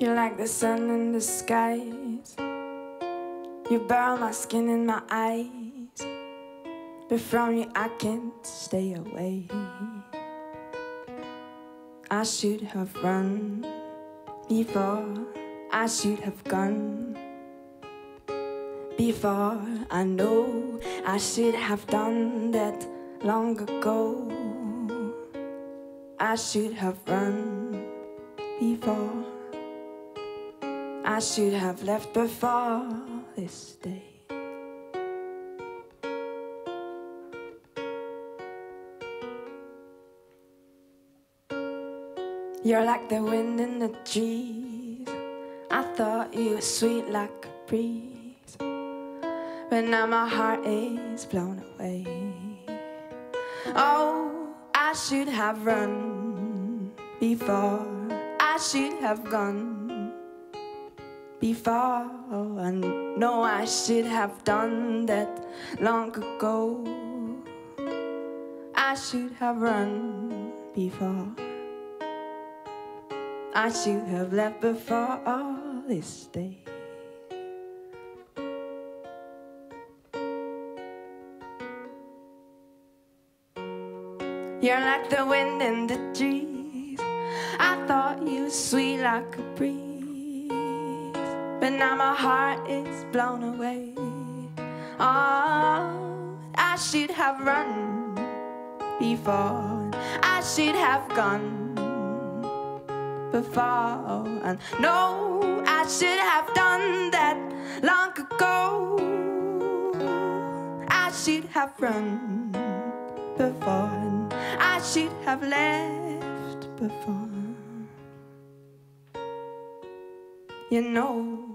You're like the sun in the skies. You burn my skin in my eyes. But from you I can't stay away. I should have run before I should have gone. Before I know I should have done that long ago. I should have run before. I should have left before this day. You're like the wind in the trees. I thought you were sweet like a breeze. But now my heart is blown away. Oh, I should have run before I should have gone before. I know I should have done that long ago. I should have run before. I should have left before all this day. You're like the wind in the trees. I thought you sweet like a breeze. But now my heart is blown away. Oh, I should have run before. I should have gone before. And no, I should have done that long ago. I should have run before. I should have left before. You know